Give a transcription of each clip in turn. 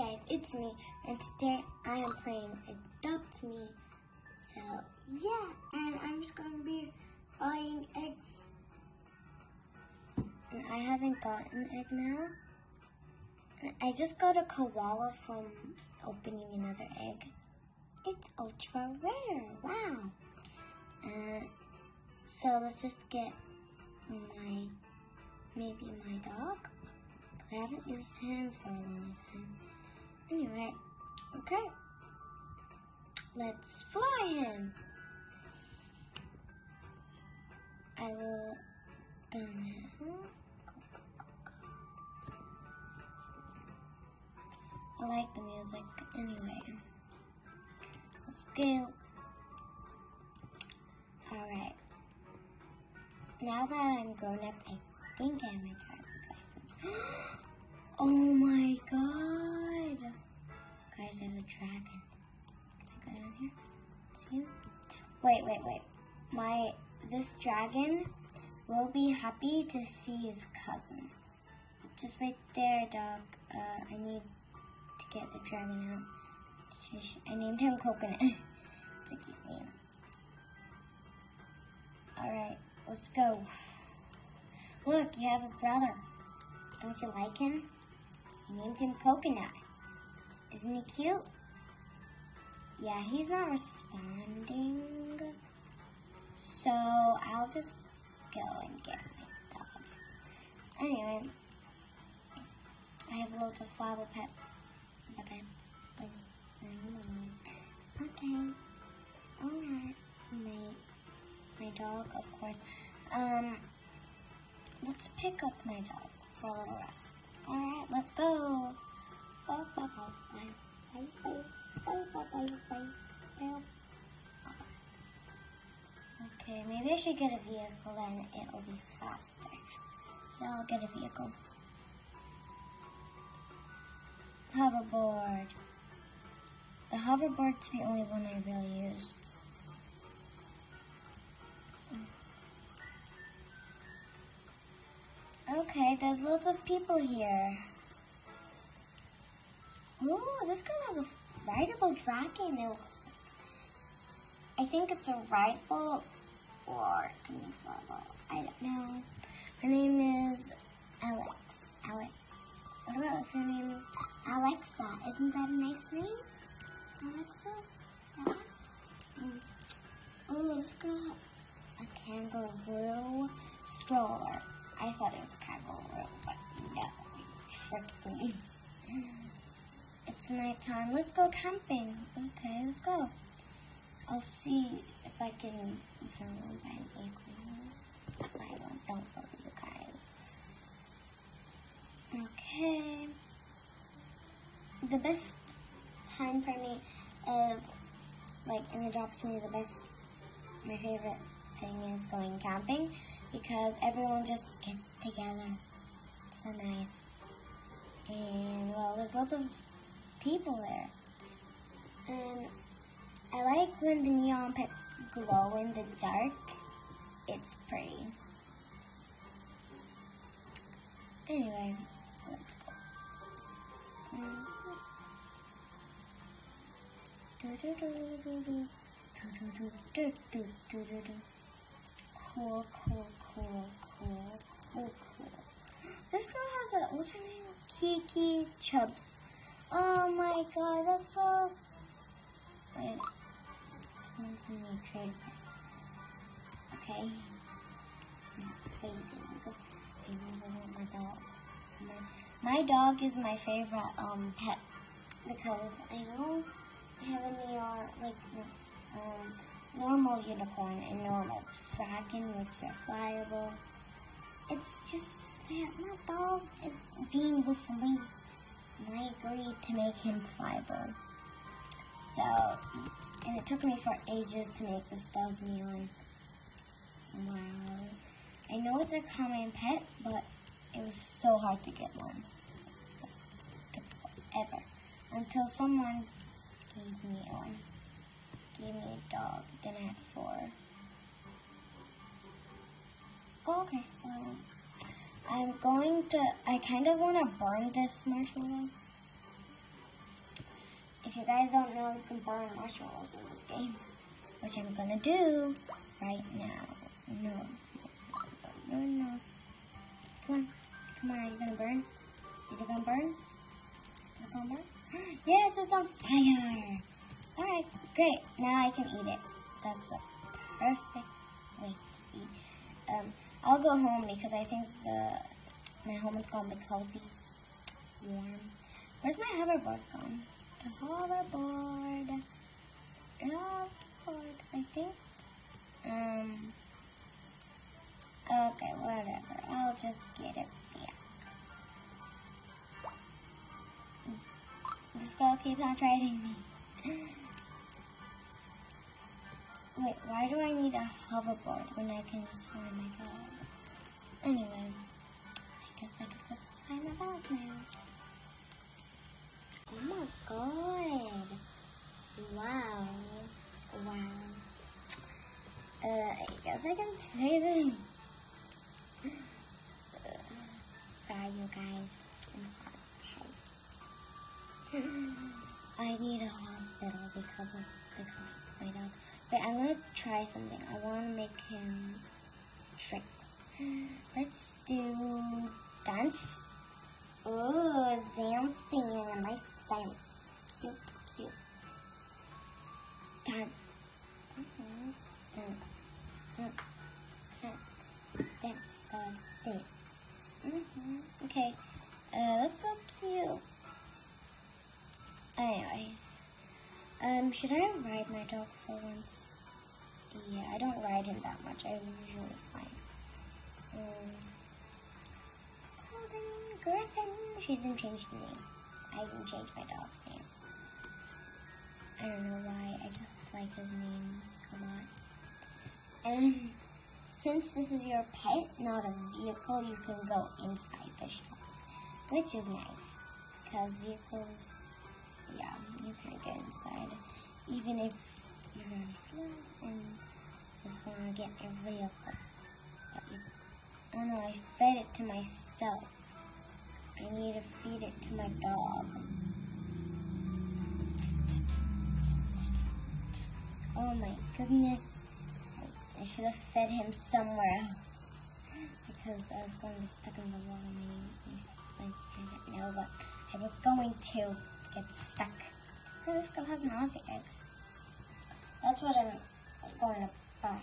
guys, it's me, and today I am playing Adopt Me. So, yeah, and I'm just going to be buying eggs. And I haven't gotten an egg now. And I just got a koala from opening another egg. It's ultra rare, wow. Uh, so let's just get my, maybe my dog. I haven't used him for a long time. Anyway, okay. Let's fly him. I will gonna I like the music anyway. Let's go. Alright. Now that I'm grown up, I think I have my driver's license. there's a dragon. Can I go down here? See? Wait, wait, wait. My, this dragon will be happy to see his cousin. Just wait there, dog. Uh, I need to get the dragon out. I named him Coconut. it's a cute name. Alright, let's go. Look, you have a brother. Don't you like him? I named him Coconut. Isn't he cute? Yeah, he's not responding. So I'll just go and get my dog. Anyway, I have loads of flower pets, but I place them Okay. Alright. My my dog, of course. Um let's pick up my dog for a little rest. Alright, let's go. Okay, maybe I should get a vehicle then it'll be faster. Yeah, I'll get a vehicle. Hoverboard. The hoverboard's the only one I really use. Okay, there's lots of people here. Ooh, this girl has a rideable dragon, it looks like. I think it's a rideable or Canifable. I don't know. Her name is Alex. Alex. What about if her name is Alexa? Isn't that a nice name? Alexa? Yeah. Mm. Oh, this girl a kangaroo stroller. I thought it was a kangaroo, but no, you tricked me. It's nighttime. Let's go camping. Okay, let's go. I'll see if I can find an. I don't, you guys. Okay. The best time for me is, like, in the Adopt Me, the best, my favorite thing is going camping because everyone just gets together. It's so nice. And, well, there's lots of people there. And I like when the neon pets glow in the dark. It's pretty. Anyway, let's go. Cool, cool, cool, cool, cool, cool. This girl has a, what's her name? Kiki Chubs. Oh my god, that's so... Wait. Someone's in the trade press. Okay. My dog. My, my dog is my favorite um pet because I I have a neon like um normal unicorn and normal dragon which are flyable. It's just that my dog is being with me. I agreed to make him flyable. So, and it took me for ages to make this dog neon. Wow. I know it's a common pet, but it was so hard to get one. So, forever. Until someone gave me one. Gave me a dog. Then I had four. Oh, okay. Um, I'm going to, I kind of want to burn this marshmallow. if you guys don't know, you can burn marshmallows in this game, which I'm gonna do right now. No, no, no, no. Come on, come on. Are you gonna burn? Is it gonna burn? Is it gonna burn? Yes, it's on fire. All right, great. Now I can eat it. That's the perfect way to eat. Um, I'll go home because I think the my home is gonna be cozy, warm. Where's my hoverboard gone? The hoverboard. Hoverboard. I think. Um. Okay, whatever. I'll just get it back. This girl keeps on trading me. Wait, why do I need a hoverboard when I can just fly my dog? Anyway, I guess I get to fly my dog now. Oh my god. Wow. Wow. Uh, I guess I can say this. Uh, sorry, you guys. I'm sorry. I need a hospital because of because of Wait, I'm gonna try something. I want to make him tricks. Let's do dance. Oh, dancing and a nice dance. Cute, cute. Dance. Mhm. Dance. Dance. Dance. Dance. Dance. Dance. hmm Okay. Uh, that's so cute. Anyway. Um, should I ride my dog for once? Yeah, I don't ride him that much. I usually fly. Um, Griffin. She didn't change the name. I didn't change my dog's name. I don't know why. I just like his name a lot. And since this is your pet, not a vehicle, you can go inside the shop, which is nice. Because vehicles you can't get inside. Even if you're slow and just want to get a vehicle. But you, I don't know, I fed it to myself. I need to feed it to my dog. Oh my goodness. I should have fed him somewhere else. Because I was going to be stuck in the water. Maybe, I didn't know, but I was going to get stuck. Oh, this girl has an Aussie egg. That's what I'm going to buy.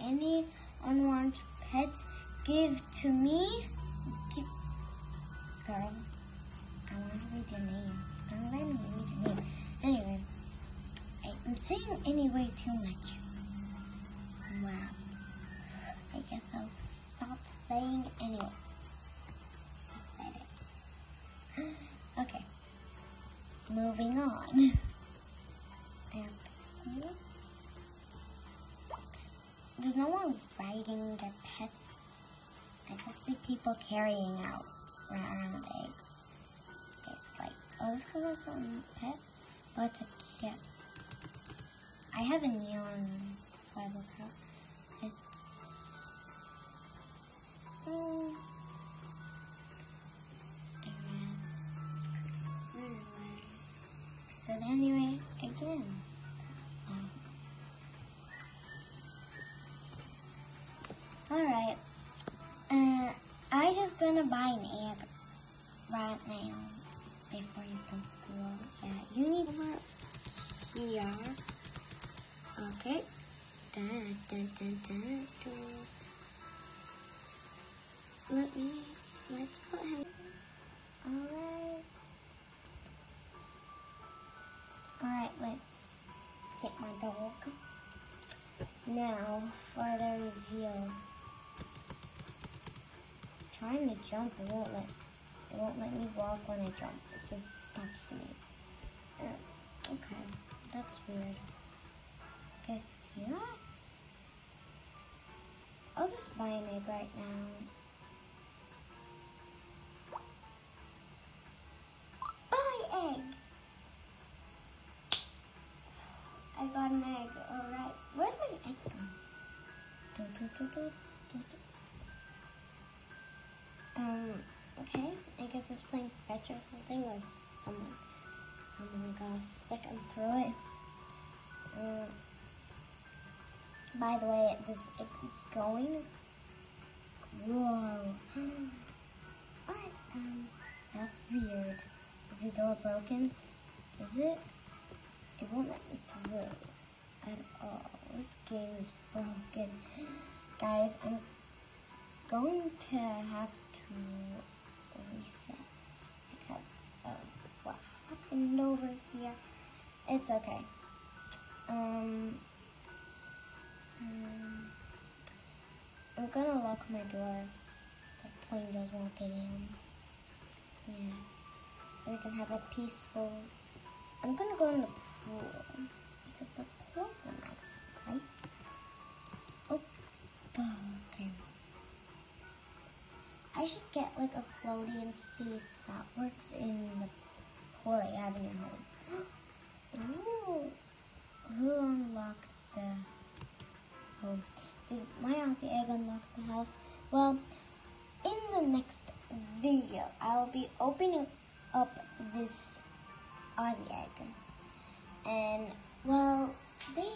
Any unwanted pets give to me. Give, girl, I want to read your name. Stop letting me read your name. Anyway, I'm saying anyway too much. Wow. I guess I'll stop saying anyway. Moving on. At school, there's no one riding their pets. I just see people carrying out round eggs. It's like, oh, this could have some pet. Oh, it's a cat. I have a neon fiber cup. It's. Oh. Gonna buy an egg right now before he's done school. Yeah, you need more here. Okay. Dun, dun, dun, dun, dun. Let me, let's put him. Alright. Alright, let's get my dog. Now, for the reveal. Trying to jump, it won't let, it won't let me walk when I jump. It just stops me. Uh, okay, that's weird. Guys, see? I'll just buy an egg right now. Buy egg! I got an egg. Alright. Where's my egg. Um, okay. I guess I was playing fetch or something with someone. I'm gonna go stick him through it. Uh, by the way, this is going. Whoa. Alright, um, that's weird. Is the door broken? Is it? It won't let me through at all. This game is broken. Guys, I'm going to have to reset because of what happened over here. It's okay. Um, um, I'm gonna lock my door. The plane does won't get in. Yeah. So we can have a peaceful. I'm gonna go in the pool because the pool's a nice place. I should get like a floaty and see if that works in the that you have in your home. Ooh, who unlocked the home? Did my Aussie egg unlock the house? Well, in the next video, I'll be opening up this Aussie egg. And, well, today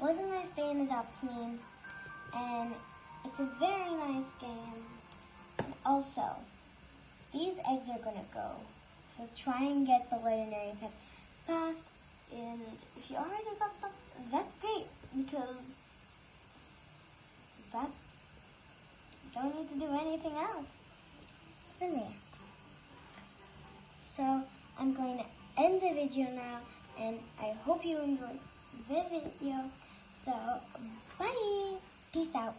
was a nice day in Adopt Me, and it's a very nice game. Also, these eggs are gonna go, so try and get the legendary pet fast. And if you already got them, that's great because that's don't need to do anything else. Just relax. So I'm going to end the video now, and I hope you enjoyed the video. So bye. Peace out.